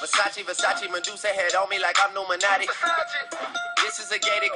Versace, Versace, Medusa head on me like I'm Numinati. This is a gated.